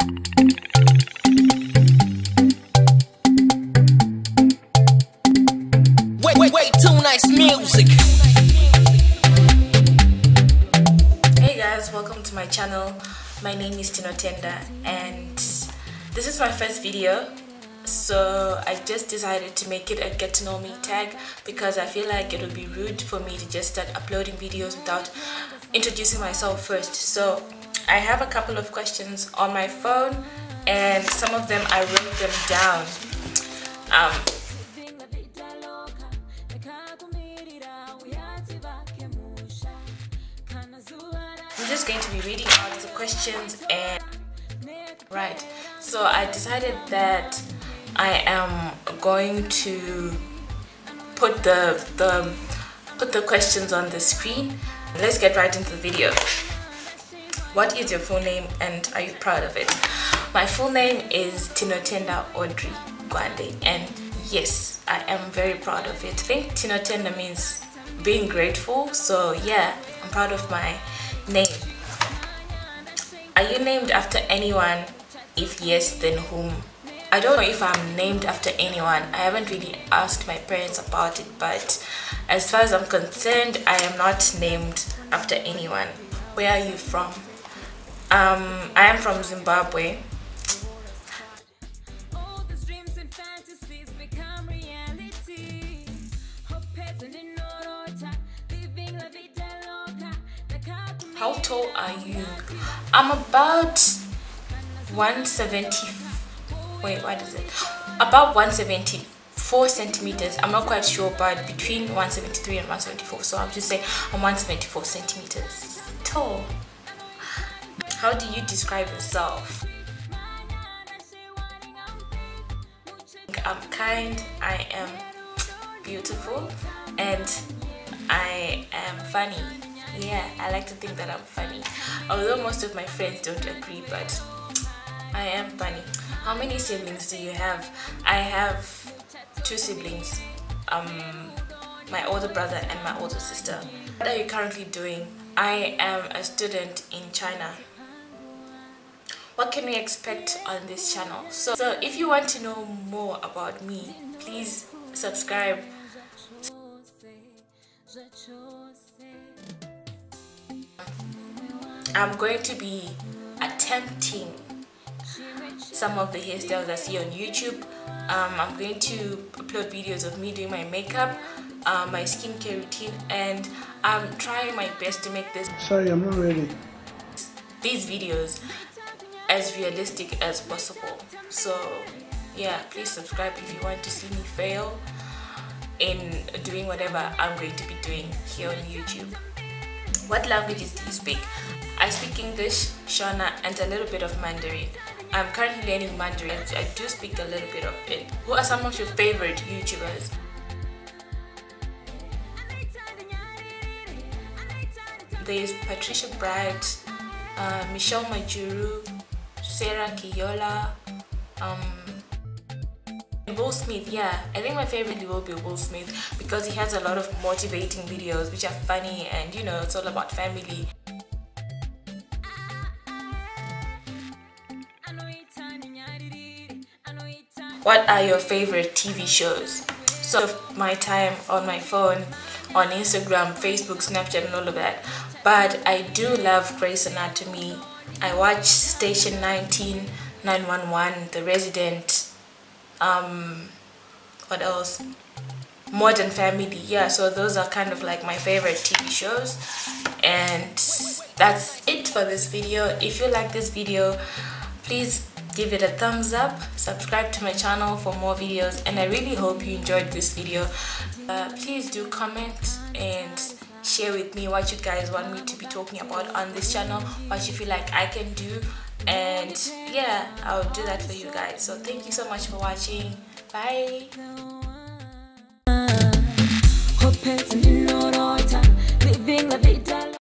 Wait, wait, wait, music. Hey guys, welcome to my channel. My name is Tinotenda and this is my first video. So I just decided to make it a get to know me tag because I feel like it would be rude for me to just start uploading videos without introducing myself first. So I have a couple of questions on my phone and some of them I wrote them down. Um, I'm just going to be reading out the questions and right. So I decided that I am going to put the the put the questions on the screen. Let's get right into the video what is your full name and are you proud of it? My full name is Tinotenda Audrey Gwande and yes I am very proud of it. I think Tinotenda means being grateful. So yeah I'm proud of my name. Are you named after anyone? If yes then whom? I don't know if I'm named after anyone. I haven't really asked my parents about it but as far as I'm concerned I am not named after anyone. Where are you from um, I am from Zimbabwe How tall are you? I'm about 170. Wait, what is it? About 174 centimeters. I'm not quite sure, but between 173 and 174. So I'll just say I'm 174 centimeters tall. How do you describe yourself? I'm kind, I am beautiful, and I am funny. Yeah i like to think that i'm funny. Although most of my friends don't agree but i am funny. How many siblings do you have? I have two siblings um my older brother and my older sister. What are you currently doing? I am a student in china what can we expect on this channel so, so if you want to know more about me please subscribe I'm going to be attempting some of the hairstyles I see on YouTube. Um, I'm going to upload videos of me doing my makeup, uh, my skincare routine, and I'm trying my best to make this. Sorry, I'm not ready. These videos as realistic as possible. So, yeah, please subscribe if you want to see me fail in doing whatever I'm going to be doing here on YouTube. What languages do you speak? I speak English, Shona, and a little bit of Mandarin. I'm currently learning Mandarin. I do speak a little bit of it. Who are some of your favorite YouTubers? There's Patricia Bright, uh, Michelle Majuru, Sarah Kiyola, um, Will Smith, yeah, I think my favorite will be Will Smith because he has a lot of motivating videos which are funny and you know it's all about family. What are your favorite TV shows? So my time on my phone, on Instagram, Facebook, Snapchat and all of that. But I do love Grey's Anatomy. I watch Station 19, 911, The Resident, um, what else? Modern Family. Yeah, so those are kind of like my favorite TV shows. And that's it for this video. If you like this video, please give it a thumbs up subscribe to my channel for more videos and i really hope you enjoyed this video uh, please do comment and share with me what you guys want me to be talking about on this channel what you feel like i can do. And yeah i'll do that for you guys. So thank you so much for watching. Bye. Living